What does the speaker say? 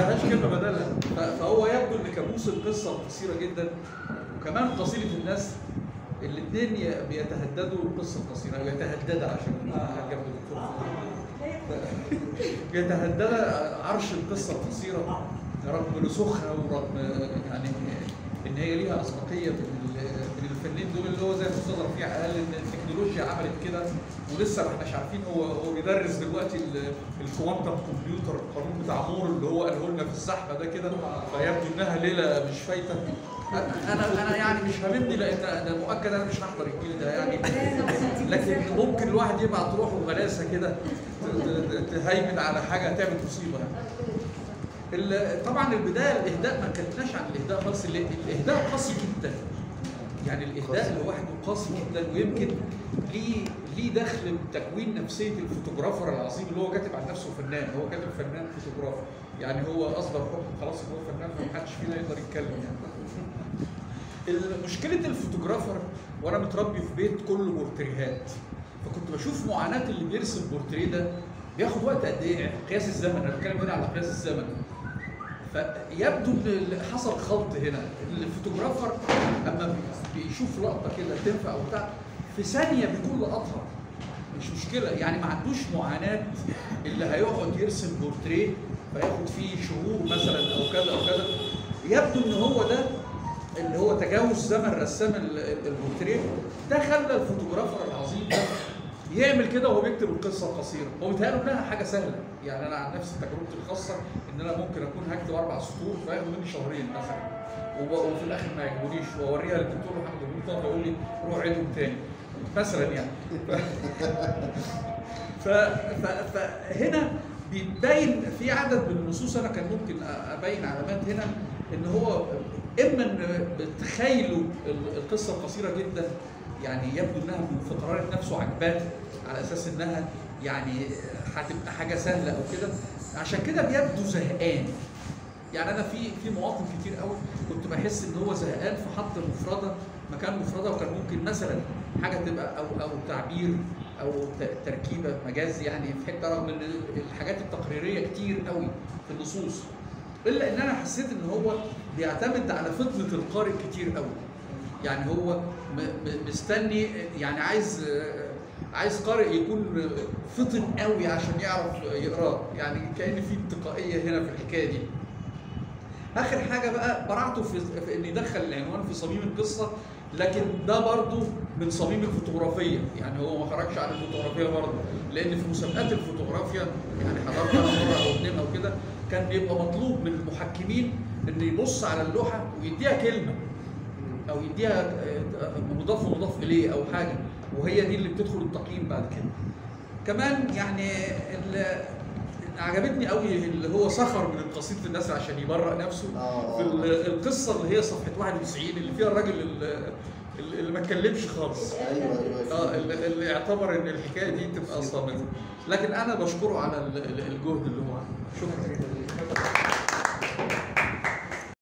لهاش كلمة بدلها. فهو يبدو إن كابوس القصة قصيرة جدا. وكمان قصيده الناس الاثنين بيتهددوا القصة القصيرة أو يتهدد عشان حاجة الدكتور. يتهدد عرش القصة القصيرة. رغم رسوخها ورغم يعني إن هي ليها أسبقية. الفنانين دول اللي هو زي ما الاستاذ رفيع قال إن التكنولوجيا عملت كده ولسه ما إحناش عارفين هو هو بيدرس دلوقتي ال- الكوانتم كمبيوتر القانون بتاع مور اللي هو قاله لنا في الزحمة ده كده. فيبدو إنها ليلة مش فايتة. أنا أنا يعني مش هاممني لأن أنا مؤكد أنا مش هحضر الجيل ده يعني. لكن ممكن الواحد يبعت روحه غلاسه كده تهيمن على حاجة تعمل مصيبة يعني. طبعا البداية الإهداء ما اتكلمناش عن الإهداء خالص. ال- الإهداء قاسي جدا. يعني الإهداء لوحده قاسي جدا ويمكن ليه ليه دخل بتكوين نفسية ال photographer العظيم اللي هو كاتب عن نفسه فنان هو كاتب فنان photographer يعني هو أصدر حكم خلاص هو فنان فمحدش فينا يقدر يتكلم يعني. مشكلة ال photographer وأنا متربي في بيت كله بورتريهات. فكنت بشوف معاناة اللي بيرسم بورتريه ده بياخد وقت قد إيه؟ قياس الزمن أنا بتكلم هنا على قياس الزمن. فيبدو إن حصل خلط هنا. ال photographer أما بيشوف لقطة كده تنفع وبتاع في ثانية بيكون لقطها. مش مشكلة. يعني ما عندوش معاناة اللي هيقعد يرسم بورتريه فياخد فيه شهور مثلا أو كذا أو كذا. يبدو إن هو ده اللي هو تجاوز زمن رسام ال- ال- البورتريه. ده خلى ال photographer العظيم ده يعمل كده وهو بيكتب القصة القصيرة. هو متهيأله إنها حاجة سهلة. يعني أنا عن نفسي تجربتي الخاصة إن أنا ممكن أكون هكتب أربع سطور فياخد مني شهرين مثلا. وفي الآخر ما يعجبونيش. وأوريها للدكتور محمد ابو طه يقول لي روح عيدهم تاني. مثلا يعني. ف... ف... فهنا بيبين في عدد من النصوص أنا كان ممكن أبين علامات هنا إن هو إما إن بتخيلوا ال- القصة القصيرة جدا يعني يبدو إنها من فطرات نفسه عجباه على أساس إنها يعني هتبقى حاجة سهلة أو كده. عشان كده بيبدو زهقان. يعني أنا في في مواطن كتير قوي كنت بحس إن هو زهقان فحط مفردة مكان مفردة وكان ممكن مثلا حاجة تبقى أو أو تعبير أو تركيبة مجاز يعني في حتة رغم إن الحاجات التقريرية كتير قوي في النصوص. إلا إن أنا حسيت إن هو بيعتمد على فطنه القارئ كتير قوي. يعني هو مستني يعني عايز عايز قارئ يكون فطن قوي عشان يعرف يقراه يعني كأن في انتقائية هنا في الحكاية دي. آخر حاجة بقى براعته في, في ان يدخل العنوان في صميم القصة لكن ده برضه من صميم الفوتوغرافية. يعني هو ما خرجش عن الفوتوغرافية برضه لأن في مسابقات الفوتوغرافيا يعني حضرت أنا مرة أو اتنين أو كده كان بيبقى مطلوب من المحكمين ان يبص على اللوحة ويديها كلمة أو يديها آه، مضاف ومضاف إليه أو حاجة وهي دي اللي بتدخل التقييم بعد كده. كمان يعني عجبتني قوي اللي هو سخر من قصيده الناس عشان يبرأ نفسه. آه. في ال- القصة اللي هي صفحة 91 اللي فيها الراجل ال- اللي ما اتكلمش خالص. أيوه أيوه آه اللي اللي اعتبر إن الحكاية دي تبقى صامتة. لكن أنا بشكره على ال- ال- الجهد اللي هو عمله شكرا.